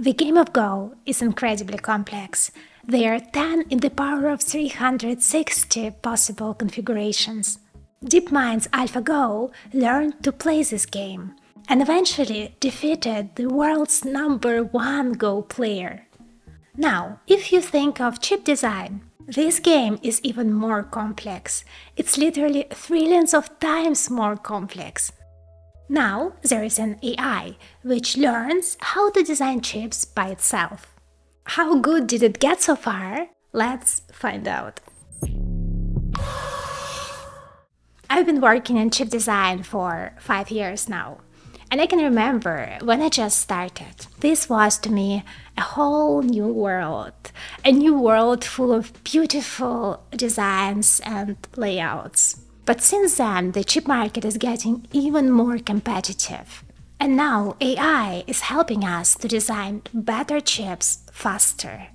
The game of Go is incredibly complex. There are 10 in the power of 360 possible configurations. DeepMind's AlphaGo learned to play this game and eventually defeated the world's number one Go player. Now, if you think of chip design, this game is even more complex. It's literally trillions of times more complex. Now there is an AI which learns how to design chips by itself. How good did it get so far? Let's find out. I've been working in chip design for five years now. And I can remember when I just started, this was to me a whole new world. A new world full of beautiful designs and layouts. But since then, the chip market is getting even more competitive. And now AI is helping us to design better chips faster.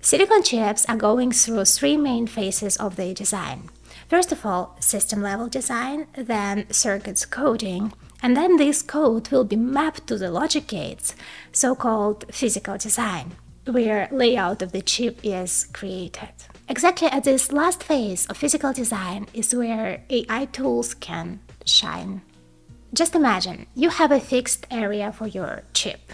Silicon chips are going through three main phases of their design. First of all, system level design, then circuits coding, and then this code will be mapped to the logic gates, so-called physical design, where layout of the chip is created. Exactly at this last phase of physical design is where AI tools can shine. Just imagine you have a fixed area for your chip,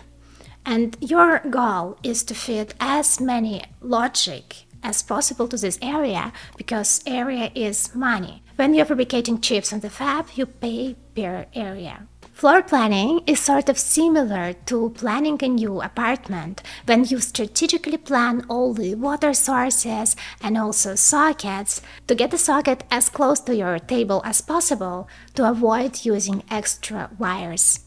and your goal is to fit as many logic as possible to this area because area is money. When you're fabricating chips on the fab, you pay per area. Floor planning is sort of similar to planning a new apartment when you strategically plan all the water sources and also sockets to get the socket as close to your table as possible to avoid using extra wires.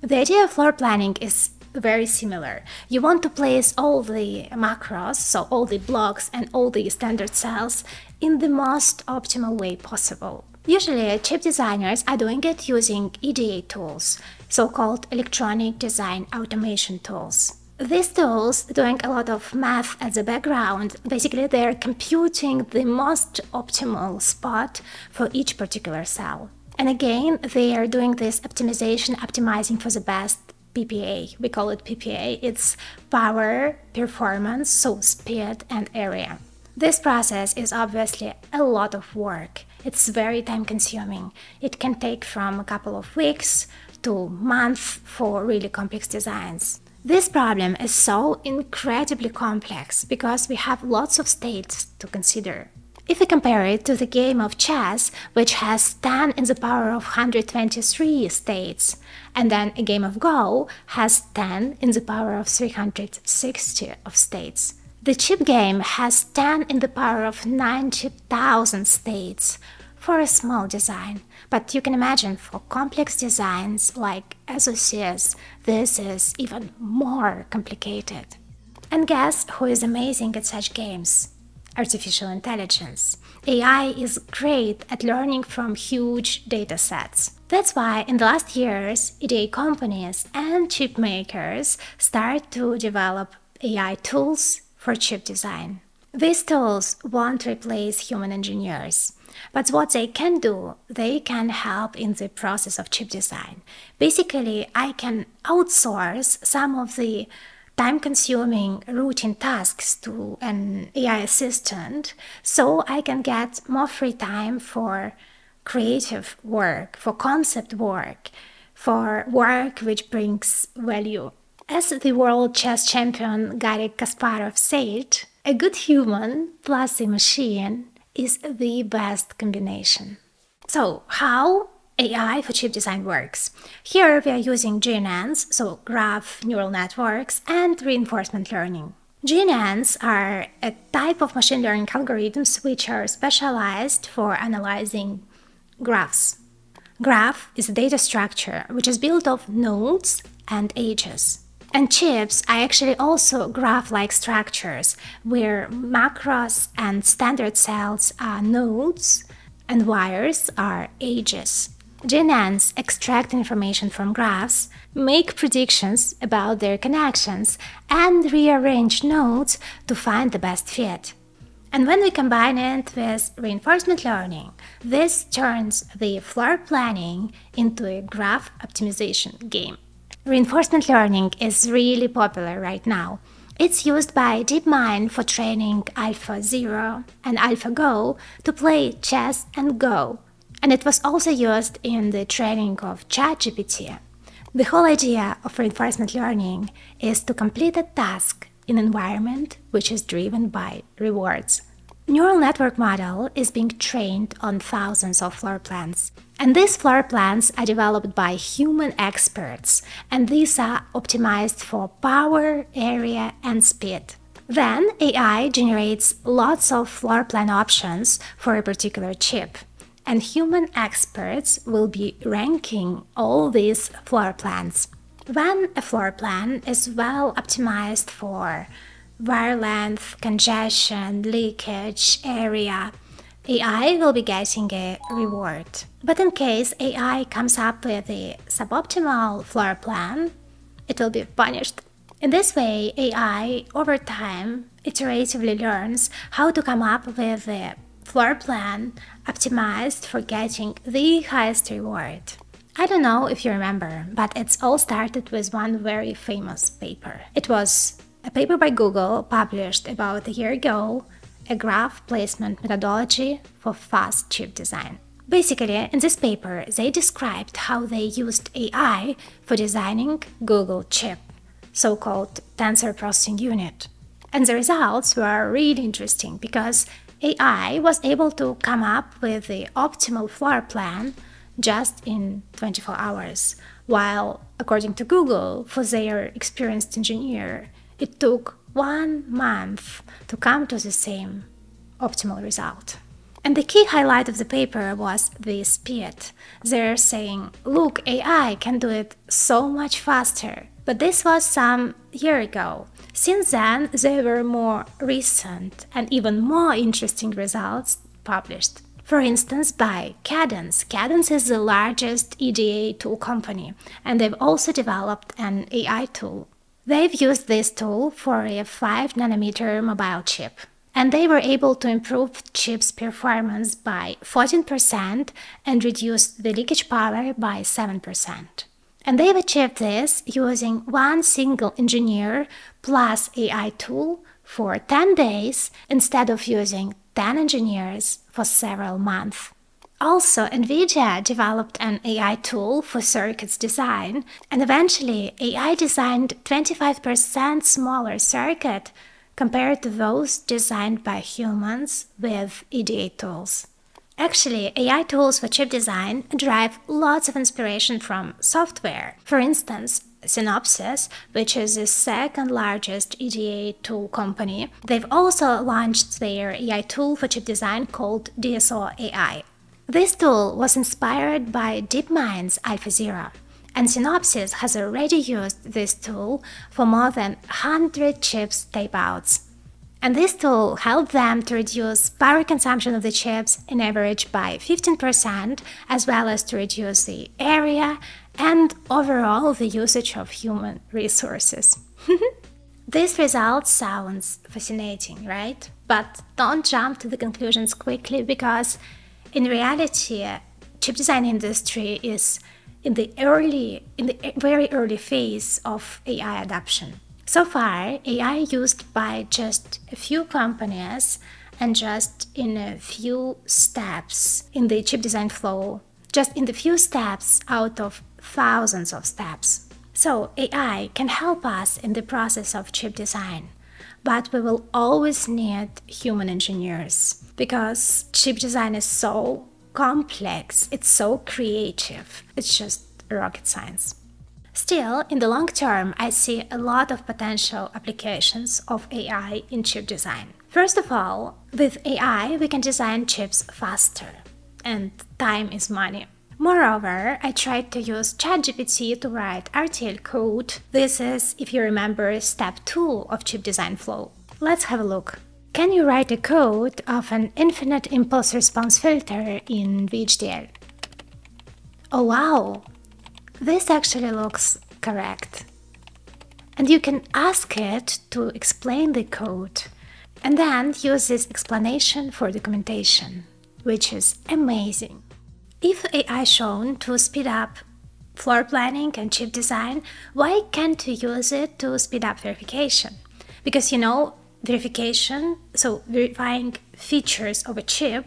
The idea of floor planning is very similar. You want to place all the macros, so all the blocks and all the standard cells, in the most optimal way possible. Usually, chip designers are doing it using EDA tools, so-called electronic design automation tools. These tools doing a lot of math at the background. Basically, they're computing the most optimal spot for each particular cell. And again, they are doing this optimization, optimizing for the best PPA. We call it PPA. It's power, performance, so speed and area. This process is obviously a lot of work. It's very time consuming. It can take from a couple of weeks to months for really complex designs. This problem is so incredibly complex because we have lots of states to consider. If we compare it to the game of chess, which has 10 in the power of 123 states, and then a game of Go has 10 in the power of 360 of states. The chip game has 10 in the power of 90,000 states for a small design. But you can imagine for complex designs like SoCs, this is even more complicated. And guess who is amazing at such games? artificial intelligence. AI is great at learning from huge data sets. That's why in the last years, EDA companies and chip makers start to develop AI tools for chip design. These tools won't replace human engineers, but what they can do, they can help in the process of chip design. Basically, I can outsource some of the time consuming routine tasks to an AI assistant so I can get more free time for creative work, for concept work, for work which brings value. As the world chess champion Garry Kasparov said, a good human plus a machine is the best combination. So, how AI for chip design works. Here we are using GNNs, so graph neural networks, and reinforcement learning. GNNs are a type of machine learning algorithms which are specialized for analyzing graphs. Graph is a data structure which is built of nodes and edges. And chips are actually also graph-like structures where macros and standard cells are nodes and wires are edges. GNNs extract information from graphs, make predictions about their connections, and rearrange nodes to find the best fit. And when we combine it with reinforcement learning, this turns the floor planning into a graph optimization game. Reinforcement learning is really popular right now. It's used by DeepMind for training AlphaZero and AlphaGo to play chess and Go. And it was also used in the training of ChatGPT. The whole idea of reinforcement learning is to complete a task in an environment which is driven by rewards. Neural network model is being trained on thousands of floor plans. And these floor plans are developed by human experts, and these are optimized for power, area, and speed. Then AI generates lots of floor plan options for a particular chip and human experts will be ranking all these floor plans. When a floor plan is well optimized for wire length, congestion, leakage, area, AI will be getting a reward. But in case AI comes up with a suboptimal floor plan, it will be punished. In this way, AI over time iteratively learns how to come up with a floor plan optimized for getting the highest reward. I don't know if you remember, but it's all started with one very famous paper. It was a paper by Google published about a year ago, a graph placement methodology for fast chip design. Basically, in this paper, they described how they used AI for designing Google chip, so-called tensor processing unit. And the results were really interesting because AI was able to come up with the optimal floor plan just in 24 hours, while, according to Google, for their experienced engineer, it took one month to come to the same optimal result. And the key highlight of the paper was the speed. They're saying, look, AI can do it so much faster. But this was some year ago. Since then, there were more recent and even more interesting results published. For instance, by Cadence. Cadence is the largest EDA tool company, and they've also developed an AI tool. They've used this tool for a 5 nanometer mobile chip, and they were able to improve chip's performance by 14% and reduce the leakage power by 7%. And they've achieved this using one single engineer plus AI tool for 10 days instead of using 10 engineers for several months. Also, NVIDIA developed an AI tool for circuits design, and eventually AI designed 25% smaller circuit compared to those designed by humans with EDA tools. Actually, AI tools for chip design derive lots of inspiration from software. For instance, Synopsys, which is the second largest EDA tool company, they've also launched their AI tool for chip design called DSO AI. This tool was inspired by DeepMind's AlphaZero, and Synopsys has already used this tool for more than 100 chips tapeouts and this tool helped them to reduce power consumption of the chips in average by 15%, as well as to reduce the area and overall the usage of human resources. this result sounds fascinating, right? But don't jump to the conclusions quickly because in reality, chip design industry is in the early in the very early phase of AI adoption. So far, AI used by just a few companies and just in a few steps in the chip design flow, just in the few steps out of thousands of steps. So AI can help us in the process of chip design, but we will always need human engineers because chip design is so complex, it's so creative, it's just rocket science. Still, in the long term, I see a lot of potential applications of AI in chip design. First of all, with AI, we can design chips faster, and time is money. Moreover, I tried to use ChatGPT to write RTL code. This is, if you remember, step 2 of chip design flow. Let's have a look. Can you write a code of an infinite impulse response filter in VHDL? Oh wow, this actually looks correct. And you can ask it to explain the code and then use this explanation for documentation, which is amazing. If AI shown to speed up floor planning and chip design, why can't you use it to speed up verification? Because you know, verification, so verifying features of a chip,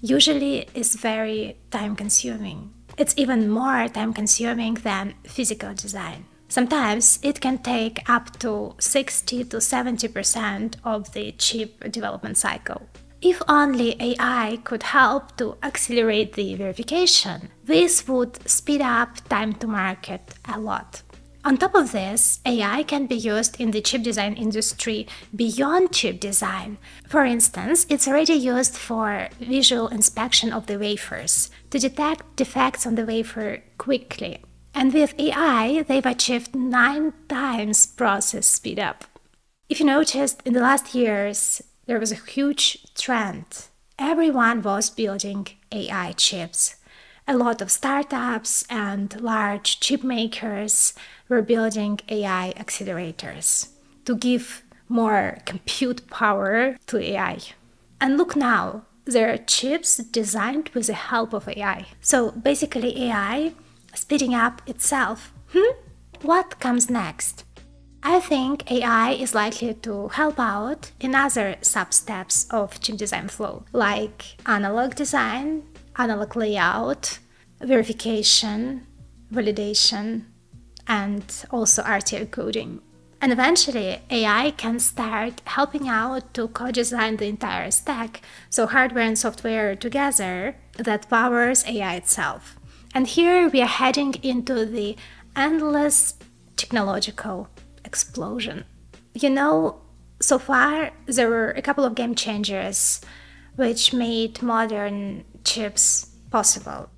usually is very time consuming. It's even more time consuming than physical design. Sometimes it can take up to 60 to 70% of the chip development cycle. If only AI could help to accelerate the verification, this would speed up time to market a lot. On top of this, AI can be used in the chip design industry beyond chip design. For instance, it's already used for visual inspection of the wafers to detect defects on the wafer quickly. And with AI, they've achieved nine times process speed up. If you noticed, in the last years, there was a huge trend. Everyone was building AI chips. A lot of startups and large chip makers were building AI accelerators to give more compute power to AI. And look now, there are chips designed with the help of AI. So basically, AI speeding up itself. Hmm? What comes next? I think AI is likely to help out in other sub-steps of chip design flow, like analog design, analog layout, verification, validation, and also RTL coding. And eventually, AI can start helping out to co-design the entire stack, so hardware and software together that powers AI itself. And here we are heading into the endless technological explosion. You know, so far there were a couple of game changers which made modern chips possible.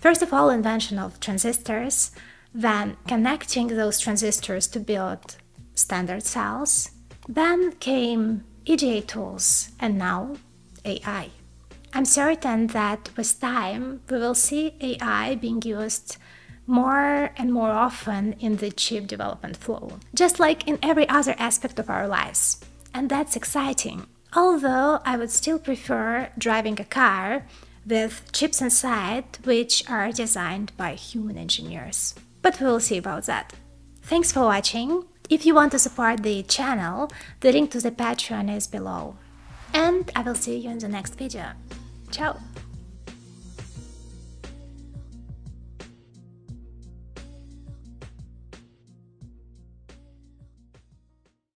First of all, invention of transistors, then connecting those transistors to build standard cells, then came EDA tools, and now AI. I'm certain that with time we will see AI being used more and more often in the chip development flow, just like in every other aspect of our lives. And that's exciting. Although I would still prefer driving a car with chips inside which are designed by human engineers. But we'll see about that. Thanks for watching. If you want to support the channel, the link to the Patreon is below. And I will see you in the next video. Ciao!